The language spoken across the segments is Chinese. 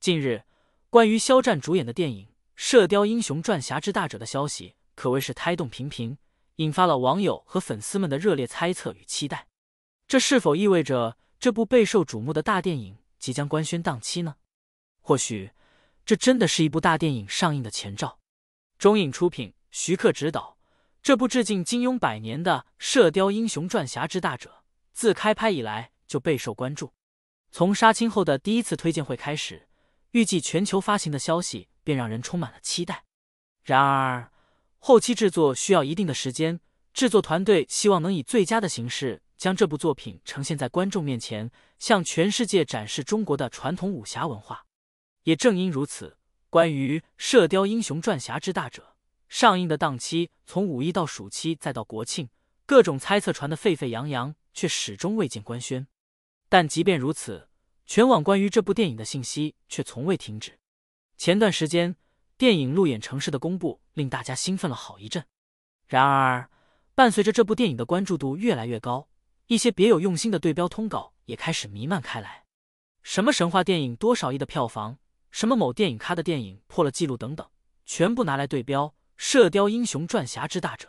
近日，关于肖战主演的电影《射雕英雄传侠之大者》的消息可谓是胎动频频，引发了网友和粉丝们的热烈猜测与期待。这是否意味着这部备受瞩目的大电影即将官宣档期呢？或许，这真的是一部大电影上映的前兆。中影出品，徐克执导，这部致敬金庸百年的《射雕英雄传侠之大者》，自开拍以来就备受关注。从杀青后的第一次推荐会开始。预计全球发行的消息便让人充满了期待。然而，后期制作需要一定的时间，制作团队希望能以最佳的形式将这部作品呈现在观众面前，向全世界展示中国的传统武侠文化。也正因如此，关于《射雕英雄传侠之大者》上映的档期，从五一到暑期再到国庆，各种猜测传得沸沸扬扬，却始终未见官宣。但即便如此，全网关于这部电影的信息却从未停止。前段时间，电影路演城市的公布令大家兴奋了好一阵。然而，伴随着这部电影的关注度越来越高，一些别有用心的对标通稿也开始弥漫开来。什么神话电影多少亿的票房，什么某电影咖的电影破了记录等等，全部拿来对标《射雕英雄传侠之大者》。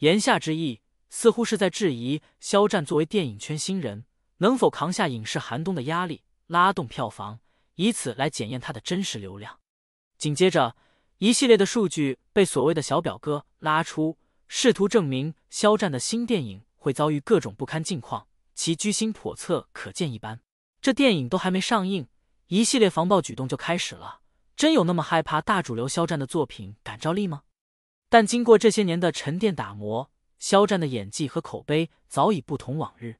言下之意，似乎是在质疑肖战作为电影圈新人。能否扛下影视寒冬的压力，拉动票房，以此来检验他的真实流量？紧接着，一系列的数据被所谓的小表哥拉出，试图证明肖战的新电影会遭遇各种不堪境况，其居心叵测可见一斑。这电影都还没上映，一系列防爆举动就开始了。真有那么害怕大主流肖战的作品感召力吗？但经过这些年的沉淀打磨，肖战的演技和口碑早已不同往日。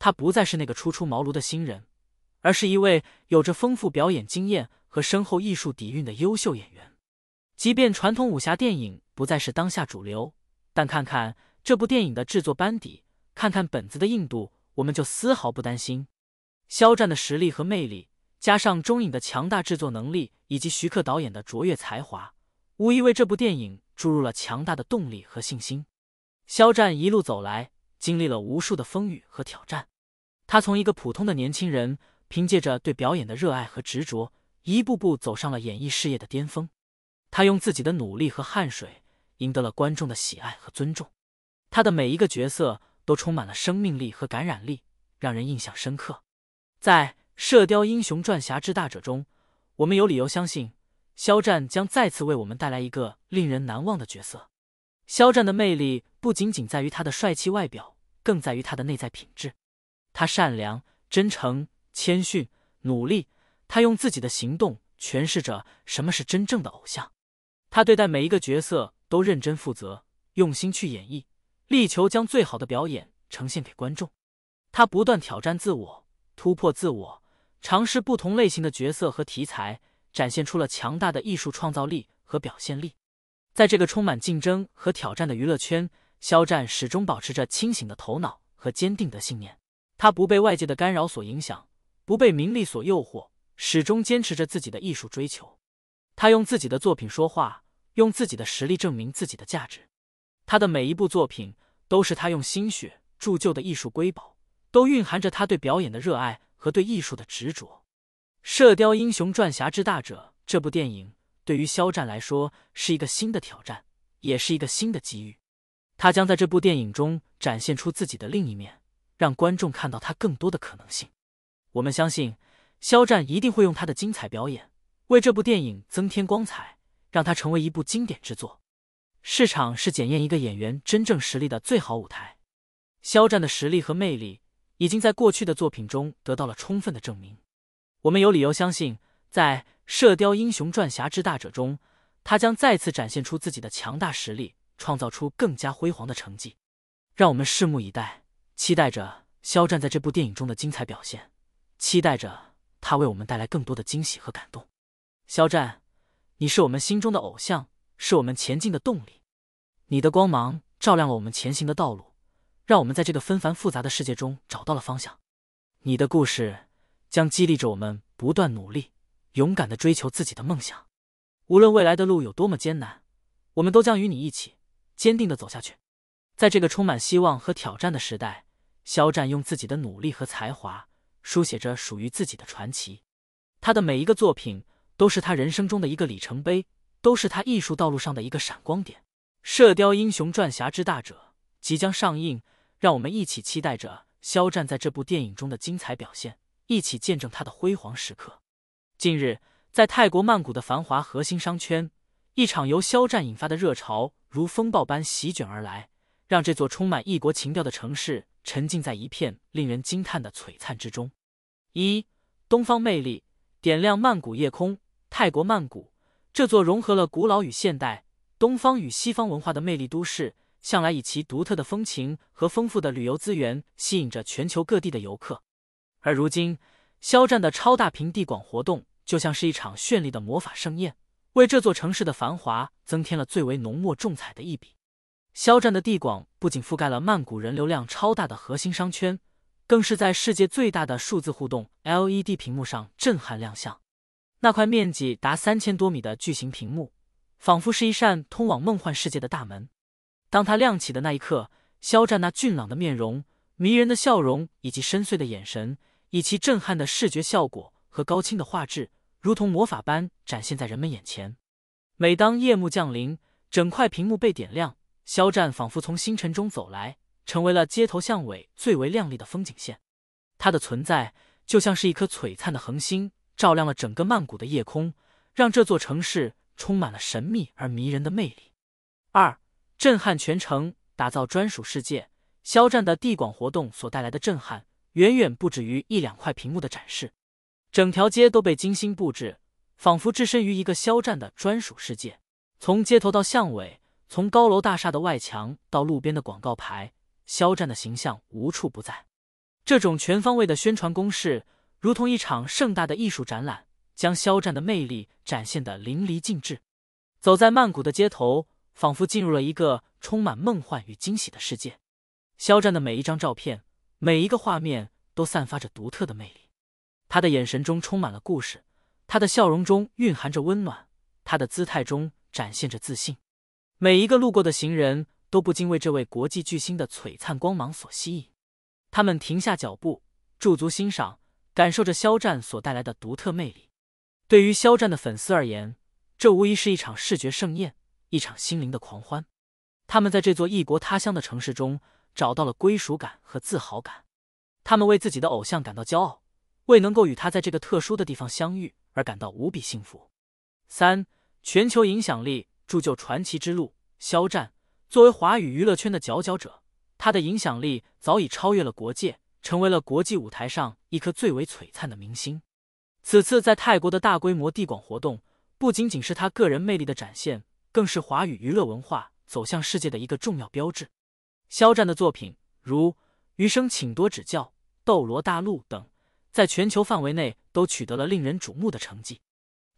他不再是那个初出茅庐的新人，而是一位有着丰富表演经验和深厚艺术底蕴的优秀演员。即便传统武侠电影不再是当下主流，但看看这部电影的制作班底，看看本子的硬度，我们就丝毫不担心。肖战的实力和魅力，加上中影的强大制作能力以及徐克导演的卓越才华，无疑为这部电影注入了强大的动力和信心。肖战一路走来，经历了无数的风雨和挑战。他从一个普通的年轻人，凭借着对表演的热爱和执着，一步步走上了演艺事业的巅峰。他用自己的努力和汗水，赢得了观众的喜爱和尊重。他的每一个角色都充满了生命力和感染力，让人印象深刻。在《射雕英雄传侠之大者》中，我们有理由相信，肖战将再次为我们带来一个令人难忘的角色。肖战的魅力不仅仅在于他的帅气外表，更在于他的内在品质。他善良、真诚、谦逊、努力。他用自己的行动诠释着什么是真正的偶像。他对待每一个角色都认真负责，用心去演绎，力求将最好的表演呈现给观众。他不断挑战自我，突破自我，尝试不同类型的角色和题材，展现出了强大的艺术创造力和表现力。在这个充满竞争和挑战的娱乐圈，肖战始终保持着清醒的头脑和坚定的信念。他不被外界的干扰所影响，不被名利所诱惑，始终坚持着自己的艺术追求。他用自己的作品说话，用自己的实力证明自己的价值。他的每一部作品都是他用心血铸就的艺术瑰宝，都蕴含着他对表演的热爱和对艺术的执着。《射雕英雄传侠之大者》这部电影对于肖战来说是一个新的挑战，也是一个新的机遇。他将在这部电影中展现出自己的另一面。让观众看到他更多的可能性。我们相信，肖战一定会用他的精彩表演为这部电影增添光彩，让它成为一部经典之作。市场是检验一个演员真正实力的最好舞台。肖战的实力和魅力已经在过去的作品中得到了充分的证明。我们有理由相信，在《射雕英雄传侠之大者》中，他将再次展现出自己的强大实力，创造出更加辉煌的成绩。让我们拭目以待。期待着肖战在这部电影中的精彩表现，期待着他为我们带来更多的惊喜和感动。肖战，你是我们心中的偶像，是我们前进的动力。你的光芒照亮了我们前行的道路，让我们在这个纷繁复杂的世界中找到了方向。你的故事将激励着我们不断努力，勇敢的追求自己的梦想。无论未来的路有多么艰难，我们都将与你一起坚定的走下去。在这个充满希望和挑战的时代。肖战用自己的努力和才华，书写着属于自己的传奇。他的每一个作品都是他人生中的一个里程碑，都是他艺术道路上的一个闪光点。《射雕英雄传侠之大者》即将上映，让我们一起期待着肖战在这部电影中的精彩表现，一起见证他的辉煌时刻。近日，在泰国曼谷的繁华核心商圈，一场由肖战引发的热潮如风暴般席卷而来，让这座充满异国情调的城市沉浸在一片令人惊叹的璀璨之中。一东方魅力，点亮曼谷夜空。泰国曼谷这座融合了古老与现代、东方与西方文化的魅力都市，向来以其独特的风情和丰富的旅游资源吸引着全球各地的游客。而如今，肖战的超大屏地广活动就像是一场绚丽的魔法盛宴，为这座城市的繁华增添了最为浓墨重彩的一笔。肖战的地广不仅覆盖了曼谷人流量超大的核心商圈。更是在世界最大的数字互动 LED 屏幕上震撼亮相。那块面积达三千多米的巨型屏幕，仿佛是一扇通往梦幻世界的大门。当它亮起的那一刻，肖战那俊朗的面容、迷人的笑容以及深邃的眼神，以其震撼的视觉效果和高清的画质，如同魔法般展现在人们眼前。每当夜幕降临，整块屏幕被点亮，肖战仿佛从星辰中走来。成为了街头巷尾最为亮丽的风景线，他的存在就像是一颗璀璨的恒星，照亮了整个曼谷的夜空，让这座城市充满了神秘而迷人的魅力。二，震撼全城，打造专属世界。肖战的地广活动所带来的震撼，远远不止于一两块屏幕的展示，整条街都被精心布置，仿佛置身于一个肖战的专属世界。从街头到巷尾，从高楼大厦的外墙到路边的广告牌。肖战的形象无处不在，这种全方位的宣传攻势，如同一场盛大的艺术展览，将肖战的魅力展现的淋漓尽致。走在曼谷的街头，仿佛进入了一个充满梦幻与惊喜的世界。肖战的每一张照片，每一个画面，都散发着独特的魅力。他的眼神中充满了故事，他的笑容中蕴含着温暖，他的姿态中展现着自信。每一个路过的行人。都不禁为这位国际巨星的璀璨光芒所吸引，他们停下脚步，驻足欣赏，感受着肖战所带来的独特魅力。对于肖战的粉丝而言，这无疑是一场视觉盛宴，一场心灵的狂欢。他们在这座异国他乡的城市中找到了归属感和自豪感，他们为自己的偶像感到骄傲，为能够与他在这个特殊的地方相遇而感到无比幸福。三，全球影响力铸就传奇之路，肖战。作为华语娱乐圈的佼佼者，他的影响力早已超越了国界，成为了国际舞台上一颗最为璀璨的明星。此次在泰国的大规模地广活动，不仅仅是他个人魅力的展现，更是华语娱乐文化走向世界的一个重要标志。肖战的作品如《余生，请多指教》《斗罗大陆》等，在全球范围内都取得了令人瞩目的成绩。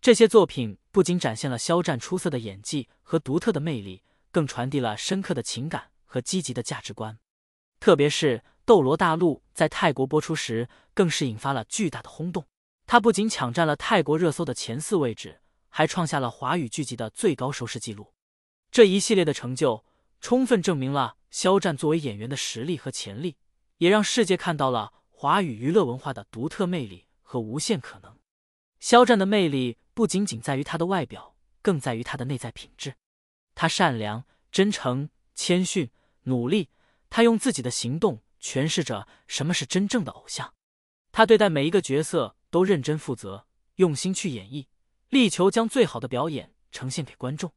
这些作品不仅展现了肖战出色的演技和独特的魅力。更传递了深刻的情感和积极的价值观，特别是《斗罗大陆》在泰国播出时，更是引发了巨大的轰动。它不仅抢占了泰国热搜的前四位置，还创下了华语剧集的最高收视纪录。这一系列的成就，充分证明了肖战作为演员的实力和潜力，也让世界看到了华语娱乐文化的独特魅力和无限可能。肖战的魅力不仅仅在于他的外表，更在于他的内在品质。他善良、真诚、谦逊、努力。他用自己的行动诠释着什么是真正的偶像。他对待每一个角色都认真负责，用心去演绎，力求将最好的表演呈现给观众。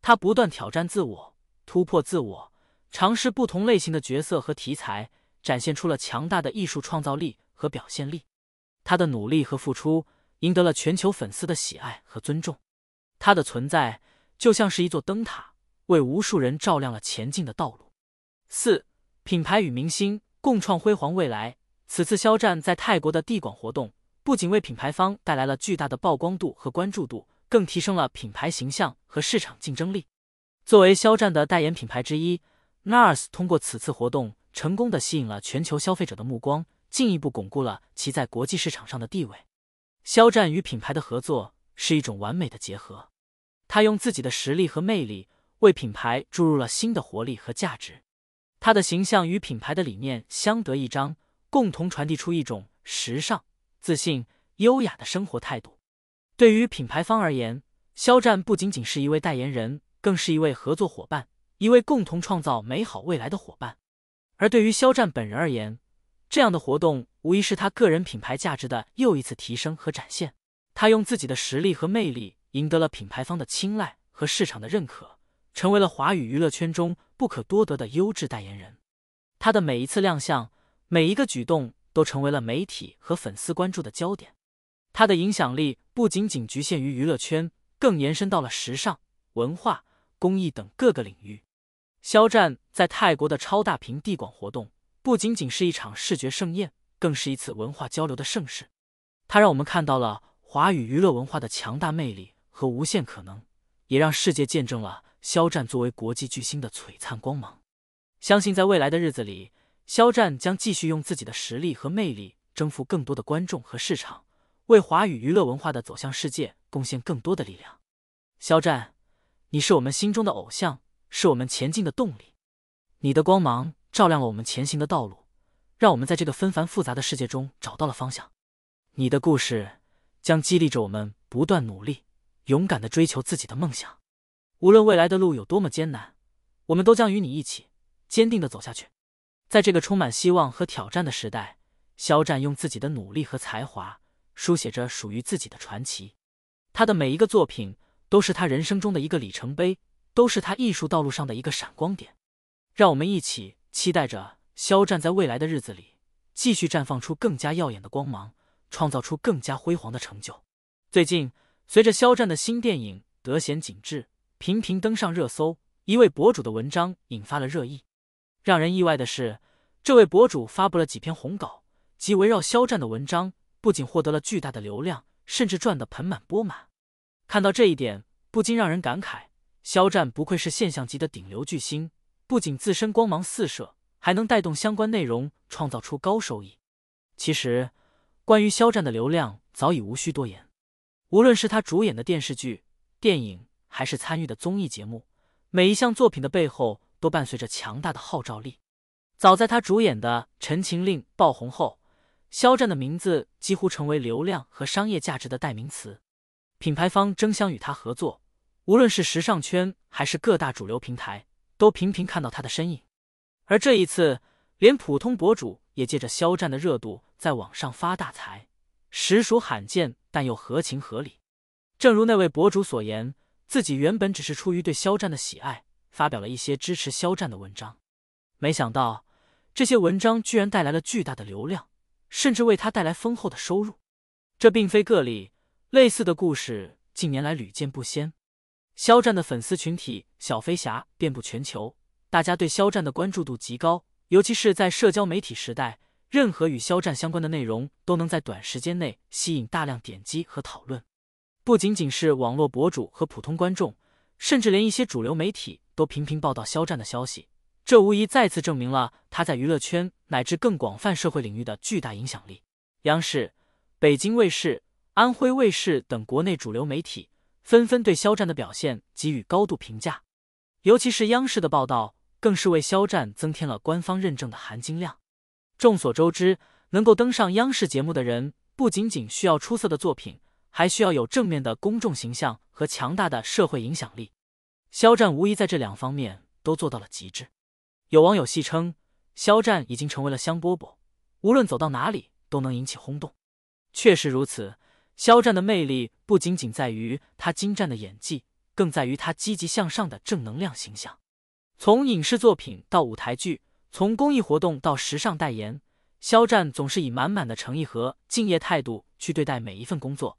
他不断挑战自我，突破自我，尝试不同类型的角色和题材，展现出了强大的艺术创造力和表现力。他的努力和付出赢得了全球粉丝的喜爱和尊重。他的存在。就像是一座灯塔，为无数人照亮了前进的道路。四品牌与明星共创辉煌未来。此次肖战在泰国的地广活动，不仅为品牌方带来了巨大的曝光度和关注度，更提升了品牌形象和市场竞争力。作为肖战的代言品牌之一，NARS 通过此次活动，成功的吸引了全球消费者的目光，进一步巩固了其在国际市场上的地位。肖战与品牌的合作是一种完美的结合。他用自己的实力和魅力为品牌注入了新的活力和价值，他的形象与品牌的理念相得益彰，共同传递出一种时尚、自信、优雅的生活态度。对于品牌方而言，肖战不仅仅是一位代言人，更是一位合作伙伴，一位共同创造美好未来的伙伴。而对于肖战本人而言，这样的活动无疑是他个人品牌价值的又一次提升和展现。他用自己的实力和魅力赢得了品牌方的青睐和市场的认可，成为了华语娱乐圈中不可多得的优质代言人。他的每一次亮相，每一个举动都成为了媒体和粉丝关注的焦点。他的影响力不仅仅局限于娱乐圈，更延伸到了时尚、文化、公益等各个领域。肖战在泰国的超大屏地广活动，不仅仅是一场视觉盛宴，更是一次文化交流的盛事。它让我们看到了华语娱乐文化的强大魅力和无限可能，也让世界见证了肖战作为国际巨星的璀璨光芒。相信在未来的日子里，肖战将继续用自己的实力和魅力征服更多的观众和市场。为华语娱乐文化的走向世界贡献更多的力量，肖战，你是我们心中的偶像，是我们前进的动力。你的光芒照亮了我们前行的道路，让我们在这个纷繁复杂的世界中找到了方向。你的故事将激励着我们不断努力，勇敢的追求自己的梦想。无论未来的路有多么艰难，我们都将与你一起坚定的走下去。在这个充满希望和挑战的时代，肖战用自己的努力和才华。书写着属于自己的传奇，他的每一个作品都是他人生中的一个里程碑，都是他艺术道路上的一个闪光点。让我们一起期待着肖战在未来的日子里继续绽放出更加耀眼的光芒，创造出更加辉煌的成就。最近，随着肖战的新电影《德贤景致》频频登上热搜，一位博主的文章引发了热议。让人意外的是，这位博主发布了几篇红稿，即围绕肖战的文章。不仅获得了巨大的流量，甚至赚得盆满钵满。看到这一点，不禁让人感慨：肖战不愧是现象级的顶流巨星，不仅自身光芒四射，还能带动相关内容创造出高收益。其实，关于肖战的流量早已无需多言。无论是他主演的电视剧、电影，还是参与的综艺节目，每一项作品的背后都伴随着强大的号召力。早在他主演的《陈情令》爆红后，肖战的名字几乎成为流量和商业价值的代名词，品牌方争相与他合作，无论是时尚圈还是各大主流平台，都频频看到他的身影。而这一次，连普通博主也借着肖战的热度在网上发大财，实属罕见，但又合情合理。正如那位博主所言，自己原本只是出于对肖战的喜爱，发表了一些支持肖战的文章，没想到这些文章居然带来了巨大的流量。甚至为他带来丰厚的收入，这并非个例，类似的故事近年来屡见不鲜。肖战的粉丝群体“小飞侠”遍布全球，大家对肖战的关注度极高，尤其是在社交媒体时代，任何与肖战相关的内容都能在短时间内吸引大量点击和讨论。不仅仅是网络博主和普通观众，甚至连一些主流媒体都频频报道肖战的消息。这无疑再次证明了他在娱乐圈乃至更广泛社会领域的巨大影响力。央视、北京卫视、安徽卫视等国内主流媒体纷纷对肖战的表现给予高度评价，尤其是央视的报道，更是为肖战增添了官方认证的含金量。众所周知，能够登上央视节目的人，不仅仅需要出色的作品，还需要有正面的公众形象和强大的社会影响力。肖战无疑在这两方面都做到了极致。有网友戏称，肖战已经成为了香饽饽，无论走到哪里都能引起轰动。确实如此，肖战的魅力不仅仅在于他精湛的演技，更在于他积极向上的正能量形象。从影视作品到舞台剧，从公益活动到时尚代言，肖战总是以满满的诚意和敬业态度去对待每一份工作。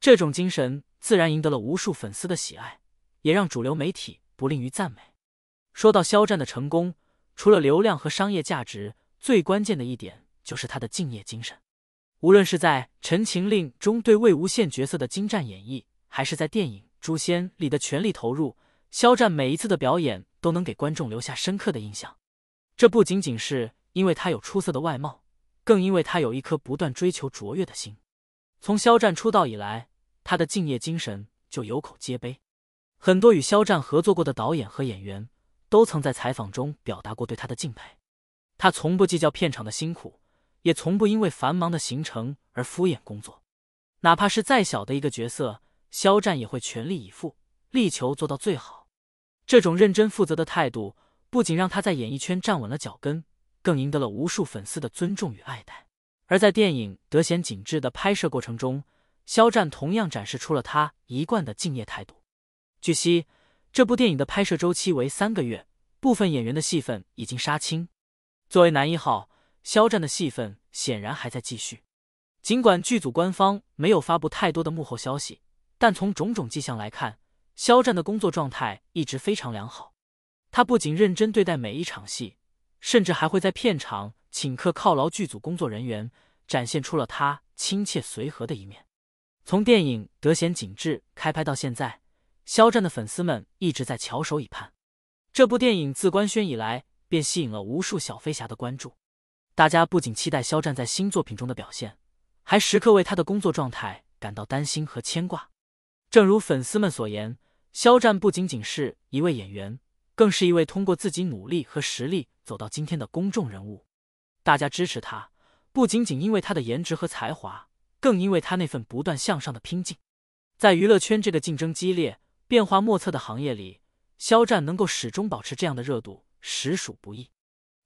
这种精神自然赢得了无数粉丝的喜爱，也让主流媒体不吝于赞美。说到肖战的成功，除了流量和商业价值，最关键的一点就是他的敬业精神。无论是在《陈情令》中对魏无羡角色的精湛演绎，还是在电影《诛仙》里的全力投入，肖战每一次的表演都能给观众留下深刻的印象。这不仅仅是因为他有出色的外貌，更因为他有一颗不断追求卓越的心。从肖战出道以来，他的敬业精神就有口皆碑。很多与肖战合作过的导演和演员。都曾在采访中表达过对他的敬佩。他从不计较片场的辛苦，也从不因为繁忙的行程而敷衍工作。哪怕是再小的一个角色，肖战也会全力以赴，力求做到最好。这种认真负责的态度，不仅让他在演艺圈站稳了脚跟，更赢得了无数粉丝的尊重与爱戴。而在电影《德贤景致》的拍摄过程中，肖战同样展示出了他一贯的敬业态度。据悉，这部电影的拍摄周期为三个月，部分演员的戏份已经杀青。作为男一号，肖战的戏份显然还在继续。尽管剧组官方没有发布太多的幕后消息，但从种种迹象来看，肖战的工作状态一直非常良好。他不仅认真对待每一场戏，甚至还会在片场。请客犒劳剧组工作人员，展现出了他亲切随和的一面。从电影《德贤景致》开拍到现在，肖战的粉丝们一直在翘首以盼。这部电影自官宣以来，便吸引了无数小飞侠的关注。大家不仅期待肖战在新作品中的表现，还时刻为他的工作状态感到担心和牵挂。正如粉丝们所言，肖战不仅仅是一位演员，更是一位通过自己努力和实力走到今天的公众人物。大家支持他，不仅仅因为他的颜值和才华，更因为他那份不断向上的拼劲。在娱乐圈这个竞争激烈、变化莫测的行业里，肖战能够始终保持这样的热度，实属不易。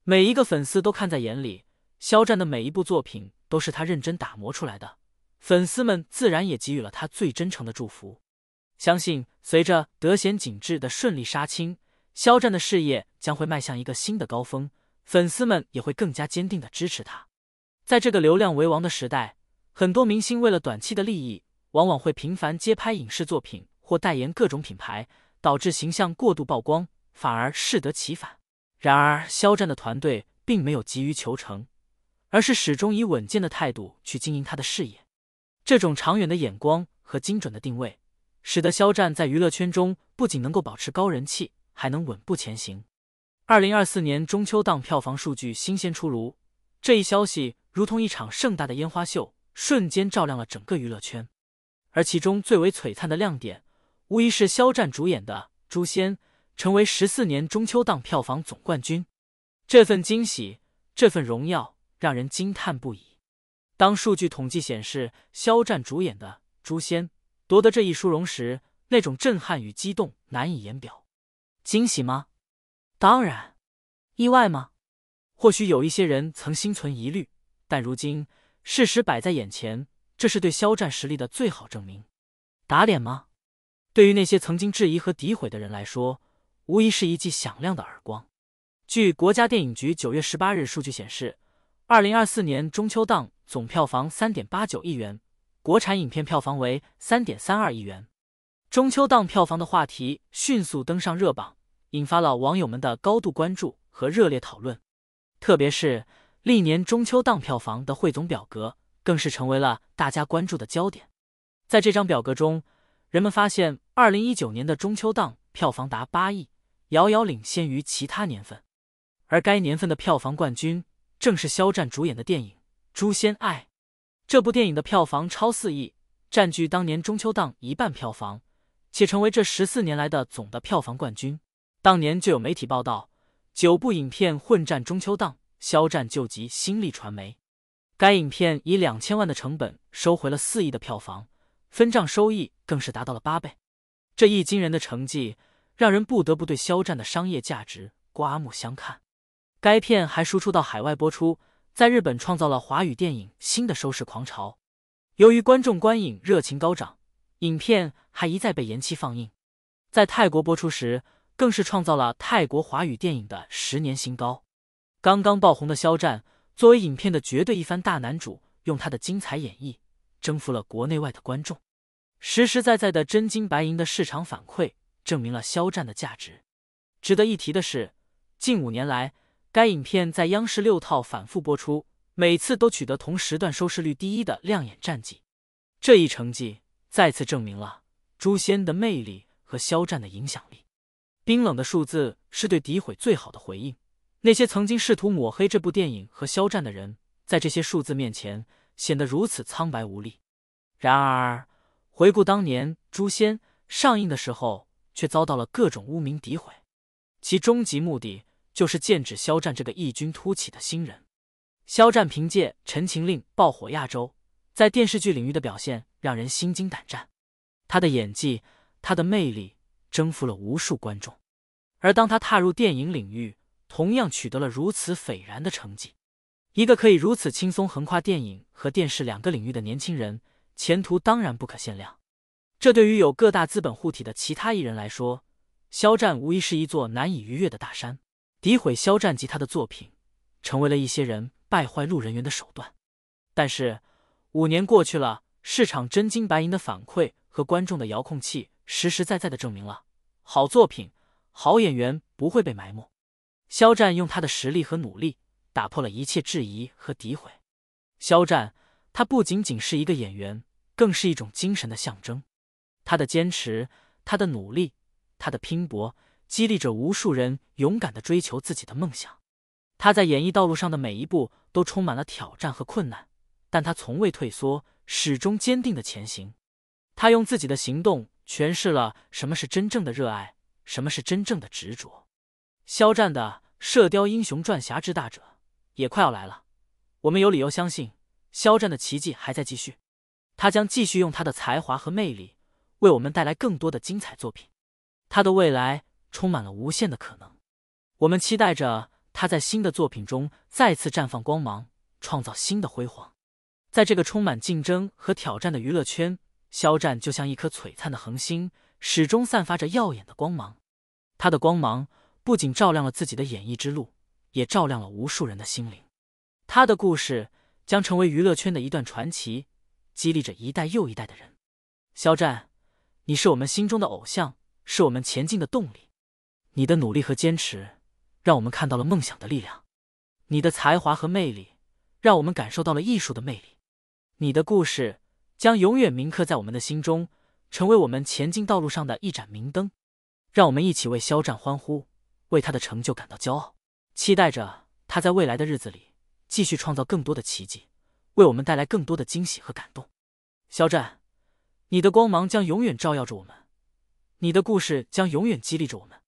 每一个粉丝都看在眼里，肖战的每一部作品都是他认真打磨出来的，粉丝们自然也给予了他最真诚的祝福。相信随着德贤景致的顺利杀青，肖战的事业将会迈向一个新的高峰。粉丝们也会更加坚定的支持他。在这个流量为王的时代，很多明星为了短期的利益，往往会频繁接拍影视作品或代言各种品牌，导致形象过度曝光，反而适得其反。然而，肖战的团队并没有急于求成，而是始终以稳健的态度去经营他的事业。这种长远的眼光和精准的定位，使得肖战在娱乐圈中不仅能够保持高人气，还能稳步前行。二零二四年中秋档票房数据新鲜出炉，这一消息如同一场盛大的烟花秀，瞬间照亮了整个娱乐圈。而其中最为璀璨的亮点，无疑是肖战主演的《诛仙》成为十四年中秋档票房总冠军。这份惊喜，这份荣耀，让人惊叹不已。当数据统计显示肖战主演的《诛仙》夺得这一殊荣时，那种震撼与激动难以言表。惊喜吗？当然，意外吗？或许有一些人曾心存疑虑，但如今事实摆在眼前，这是对肖战实力的最好证明。打脸吗？对于那些曾经质疑和诋毁的人来说，无疑是一记响亮的耳光。据国家电影局九月十八日数据显示，二零二四年中秋档总票房三点八九亿元，国产影片票房为三点三二亿元。中秋档票房的话题迅速登上热榜。引发了网友们的高度关注和热烈讨论，特别是历年中秋档票房的汇总表格，更是成为了大家关注的焦点。在这张表格中，人们发现，二零一九年的中秋档票房达八亿，遥遥领先于其他年份。而该年份的票房冠军，正是肖战主演的电影《诛仙爱》。这部电影的票房超四亿，占据当年中秋档一半票房，且成为这十四年来的总的票房冠军。当年就有媒体报道，九部影片混战中秋档，肖战救急新力传媒。该影片以两千万的成本收回了四亿的票房，分账收益更是达到了八倍。这一惊人的成绩，让人不得不对肖战的商业价值刮目相看。该片还输出到海外播出，在日本创造了华语电影新的收视狂潮。由于观众观影热情高涨，影片还一再被延期放映。在泰国播出时。更是创造了泰国华语电影的十年新高。刚刚爆红的肖战，作为影片的绝对一番大男主，用他的精彩演绎征服了国内外的观众。实实在在的真金白银的市场反馈，证明了肖战的价值。值得一提的是，近五年来，该影片在央视六套反复播出，每次都取得同时段收视率第一的亮眼战绩。这一成绩再次证明了《诛仙》的魅力和肖战的影响力。冰冷的数字是对诋毁最好的回应。那些曾经试图抹黑这部电影和肖战的人，在这些数字面前显得如此苍白无力。然而，回顾当年《诛仙》上映的时候，却遭到了各种污名诋毁，其终极目的就是剑指肖战这个异军突起的新人。肖战凭借《陈情令》爆火亚洲，在电视剧领域的表现让人心惊胆战。他的演技，他的魅力，征服了无数观众。而当他踏入电影领域，同样取得了如此斐然的成绩。一个可以如此轻松横跨电影和电视两个领域的年轻人，前途当然不可限量。这对于有各大资本护体的其他艺人来说，肖战无疑是一座难以逾越的大山。诋毁肖战及他的作品，成为了一些人败坏路人缘的手段。但是，五年过去了，市场真金白银的反馈和观众的遥控器，实实在在的证明了好作品、好演员不会被埋没。肖战用他的实力和努力，打破了一切质疑和诋毁。肖战，他不仅仅是一个演员，更是一种精神的象征。他的坚持，他的努力，他的拼搏。激励着无数人勇敢的追求自己的梦想。他在演艺道路上的每一步都充满了挑战和困难，但他从未退缩，始终坚定的前行。他用自己的行动诠释了什么是真正的热爱，什么是真正的执着。肖战的《射雕英雄传：侠之大者》也快要来了，我们有理由相信肖战的奇迹还在继续。他将继续用他的才华和魅力为我们带来更多的精彩作品。他的未来。充满了无限的可能，我们期待着他在新的作品中再次绽放光芒，创造新的辉煌。在这个充满竞争和挑战的娱乐圈，肖战就像一颗璀璨的恒星，始终散发着耀眼的光芒。他的光芒不仅照亮了自己的演艺之路，也照亮了无数人的心灵。他的故事将成为娱乐圈的一段传奇，激励着一代又一代的人。肖战，你是我们心中的偶像，是我们前进的动力。你的努力和坚持，让我们看到了梦想的力量；你的才华和魅力，让我们感受到了艺术的魅力。你的故事将永远铭刻在我们的心中，成为我们前进道路上的一盏明灯。让我们一起为肖战欢呼，为他的成就感到骄傲，期待着他在未来的日子里继续创造更多的奇迹，为我们带来更多的惊喜和感动。肖战，你的光芒将永远照耀着我们，你的故事将永远激励着我们。